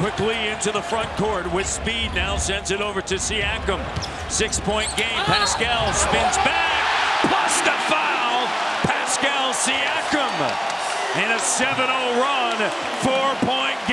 quickly into the front court with speed. Now sends it over to Siakam. Six-point game. Pascal spins back. Plus the foul. Pascal Siakam in a 7-0 run. Four-point game.